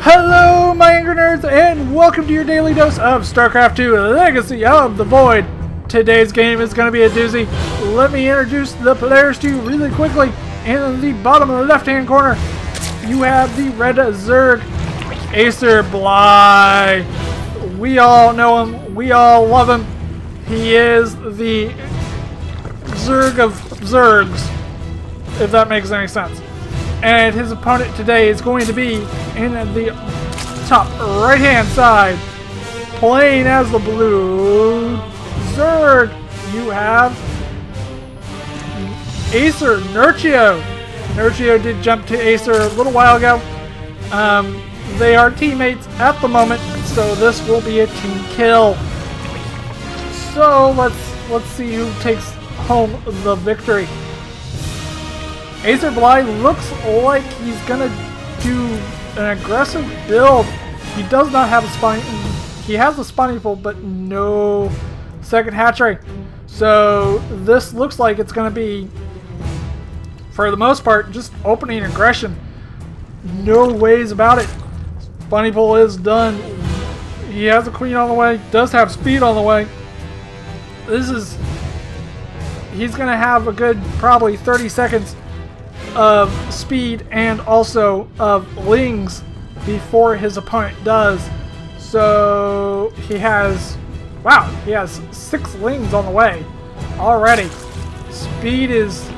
Hello, my angry nerds, and welcome to your daily dose of StarCraft 2 Legacy of the Void. Today's game is going to be a doozy. Let me introduce the players to you really quickly. In the bottom left-hand corner, you have the Red Zerg, Acer Bly. We all know him. We all love him. He is the Zerg of Zergs, if that makes any sense. And his opponent today is going to be in the top right hand side, playing as the blue Zerg. You have Acer Nerchio. Nerchio did jump to Acer a little while ago. Um, they are teammates at the moment, so this will be a team kill. So let's let's see who takes home the victory. Acer Bly looks like he's gonna do an aggressive build. He does not have a spine. He has a spiny fold, but no second hatchery. So this looks like it's gonna be, for the most part, just opening aggression. No ways about it. Spawning pool is done. He has a queen on the way. Does have speed on the way. This is. He's gonna have a good probably 30 seconds of speed and also of lings before his opponent does. So he has, wow, he has six lings on the way already. Speed is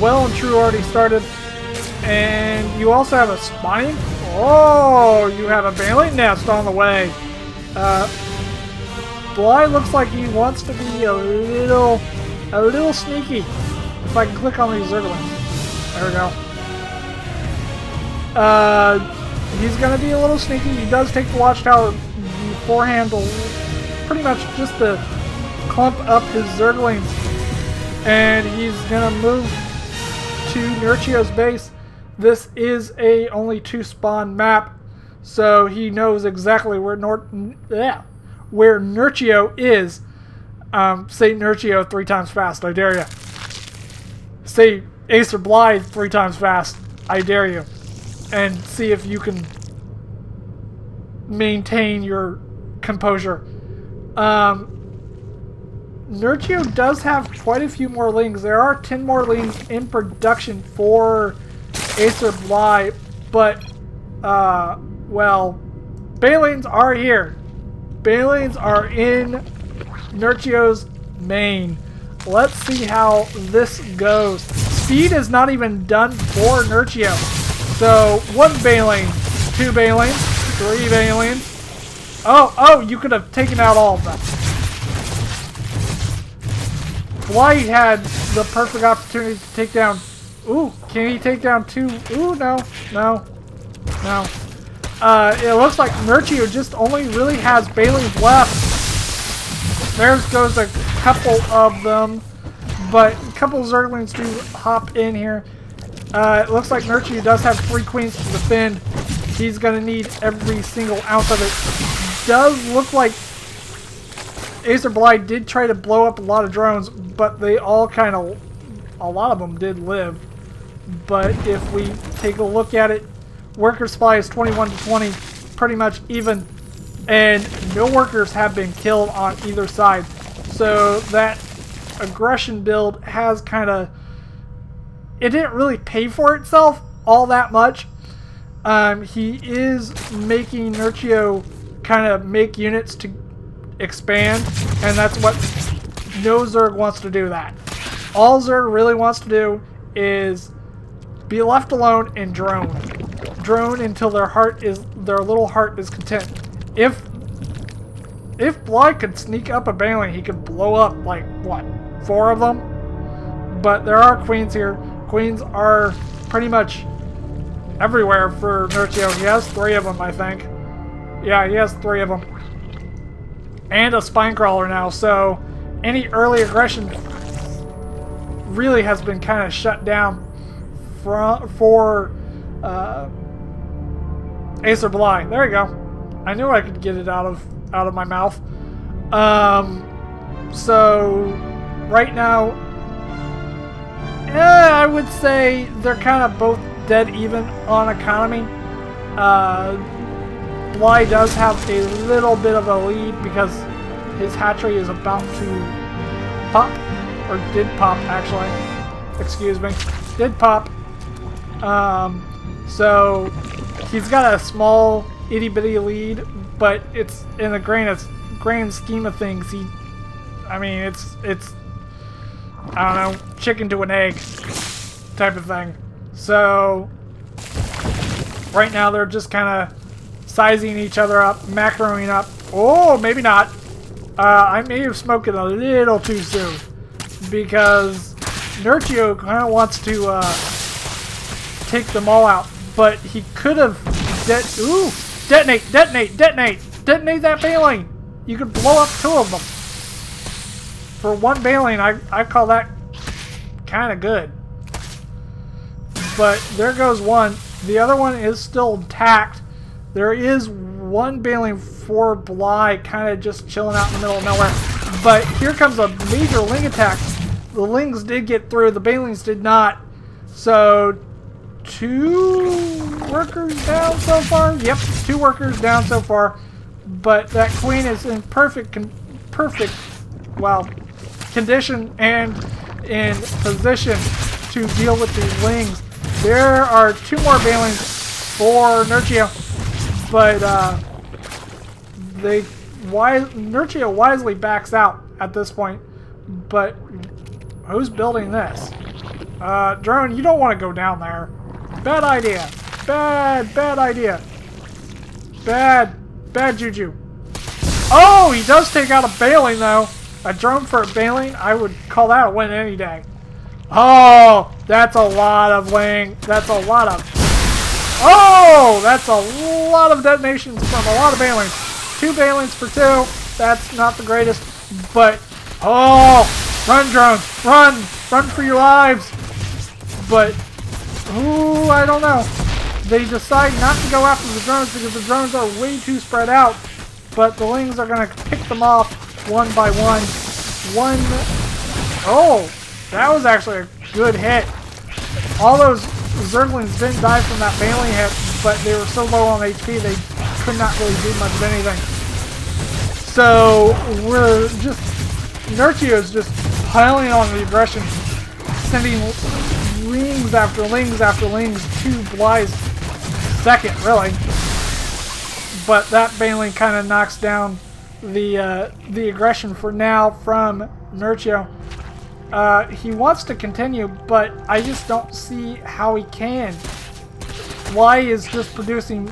well and true already started. And you also have a spine. Oh, you have a Baneling Nest on the way. Uh, Bly looks like he wants to be a little, a little sneaky. If I can click on these Zerglings. There we go. Uh, he's going to be a little sneaky. He does take the Watchtower beforehand pretty much just to clump up his Zerglings. And he's going to move to Nerchio's base. This is a only two spawn map, so he knows exactly where Nor yeah, where Nerchio is. Um, say Nerchio three times fast, I dare you. Say Acer Blythe three times fast, I dare you. And see if you can maintain your composure. Um, does have quite a few more lings. There are 10 more lings in production for Acer Bly, but, uh, well, Banelings are here. Banelings are in Nerchio's main. Let's see how this goes. Speed is not even done for Nerchio. So, one Baneling, two Banelings, three Banelings. Oh, oh, you could have taken out all of them. Bly had the perfect opportunity to take down Ooh, can he take down two? Ooh, no, no, no. Uh, it looks like Nerchio just only really has Banelings left. There goes a couple of them, but a couple Zerglings do hop in here. Uh, it looks like Nerchio does have three queens to defend. He's going to need every single ounce of it. Does look like Acer Bly did try to blow up a lot of drones, but they all kind of, a lot of them did live but if we take a look at it, worker supply is 21 to 20, pretty much even, and no workers have been killed on either side. So that aggression build has kind of, it didn't really pay for itself all that much. Um, he is making Nerchio kind of make units to expand, and that's what no Zerg wants to do that. All Zerg really wants to do is be left alone and drone. Drone until their heart is their little heart is content. If if Bly could sneak up a Baneling, he could blow up like what four of them. But there are queens here. Queens are pretty much everywhere for Nerchio. He has three of them, I think. Yeah, he has three of them. And a spine crawler now, so any early aggression really has been kind of shut down for, for uh, Acer Bly. There you go. I knew I could get it out of out of my mouth. Um, so right now, yeah, I would say they're kind of both dead even on economy. Uh, Bly does have a little bit of a lead because his hatchery is about to pop, or did pop actually. Excuse me, did pop. Um, so he's got a small itty bitty lead, but it's in the grand grand scheme of things. He, I mean, it's it's I don't know, chicken to an egg type of thing. So right now they're just kind of sizing each other up, macroing up. Oh, maybe not. Uh, I may have smoked it a little too soon because Nerchio kind of wants to uh, take them all out, but he could have ooh detonate, detonate, detonate, detonate that baleen. You could blow up two of them for one baleen. I I call that kind of good. But there goes one. The other one is still intact. There is one baleen for Bly kind of just chilling out in the middle of nowhere. But here comes a major Ling attack. The Lings did get through. The Banelings did not. So two workers down so far. Yep, two workers down so far. But that queen is in perfect, perfect, well, condition and in position to deal with these lings. There are two more Banelings for Nerchio, but uh, they wise, wisely backs out at this point. But who's building this? Uh, drone, you don't want to go down there. Bad idea. Bad, bad idea. Bad, bad juju. Oh, he does take out a baneling, though. A drone for a bailing, I would call that a win any day. Oh, that's a lot of wing. That's a lot of... Oh, that's a lot of detonations from a lot of baleens. Two banelings for two. That's not the greatest, but... Oh, run drones, run, run for your lives. But, ooh, I don't know. They decide not to go after the drones because the drones are way too spread out. But the Lings are going to pick them off one by one. One... Oh, that was actually a good hit. All those Zerglings didn't die from that Baleen hit, but they were so low on HP they could not really do much of anything. So we're just Nerchio's just piling on the aggression, sending lings after lings after lings to Bly's second, really. But that Baleen kind of knocks down the uh, the aggression for now from Nerchio. Uh, he wants to continue, but I just don't see how he can. Bly is just producing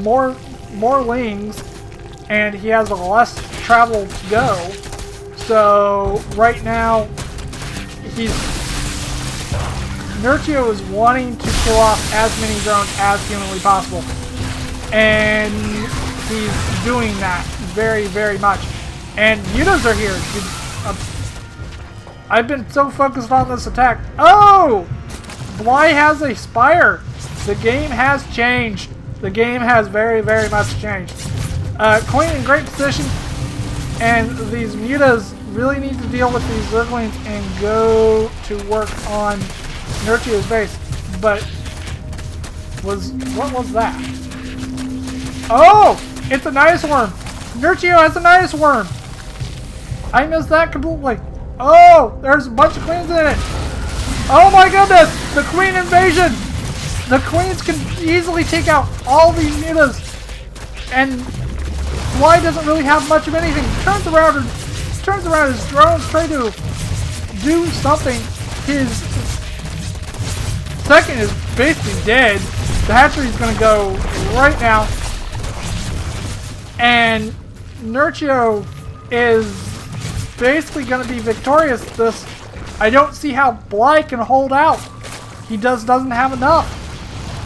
more more lings, and he has less travel to go. So right now, he's Nerchio is wanting to kill off as many drones as humanly possible, and he's doing that very very much. And mutas are here. I've been so focused on this attack. Oh! Bly has a Spire. The game has changed. The game has very, very much changed. Uh, Queen in great position, and these mutas really need to deal with these Zerglings and go to work on Nerchio's base. But was what was that? Oh! It's a Nydus Worm! Nerchio has a Nydus Worm! I missed that completely. Oh, there's a bunch of queens in it. Oh my goodness, the queen invasion. The queens can easily take out all these mutas. And Bly doesn't really have much of anything. Turns around and turns around his drones trying to do something. His second is basically dead. The hatchery is going to go right now. And Nerchio is basically going to be victorious this. I don't see how Bly can hold out. He does doesn't have enough.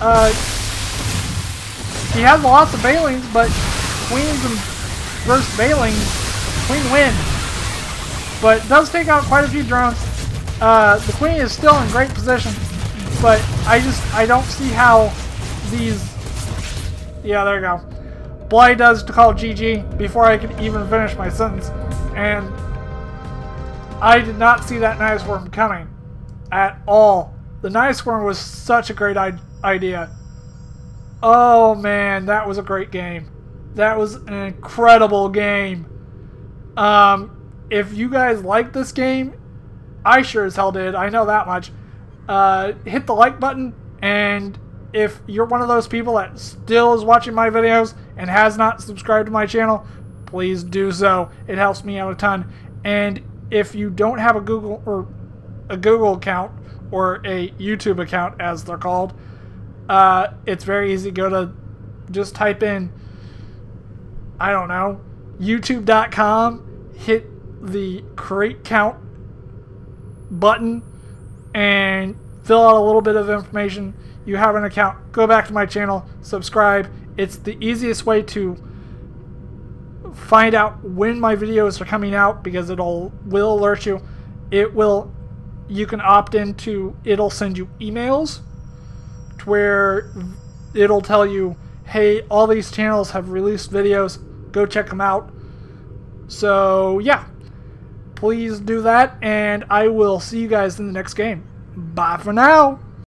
Uh, he has lots of Banelings, but Queens and versus Balings, Queen wins. But does take out quite a few drones. Uh, the Queen is still in great position, but I just I don't see how these. Yeah, there you go. Bly does to call GG before I can even finish my sentence, and I did not see that Nydus Worm coming at all. The Nydus Worm was such a great idea. Oh man, that was a great game. That was an incredible game. Um, if you guys like this game, I sure as hell did. I know that much. Uh, hit the like button, and if you're one of those people that still is watching my videos and has not subscribed to my channel, please do so. It helps me out a ton. And if you don't have a Google or a Google account or a YouTube account, as they're called, uh, it's very easy. Go to just type in, I don't know, YouTube.com, hit the create count button, and fill out a little bit of information. You have an account. Go back to my channel, subscribe. It's the easiest way to find out when my videos are coming out because it'll will alert you. It will you can opt into it'll send you emails to where it'll tell you, hey, all these channels have released videos. Go check them out. So yeah, please do that, and I will see you guys in the next game. Bye for now.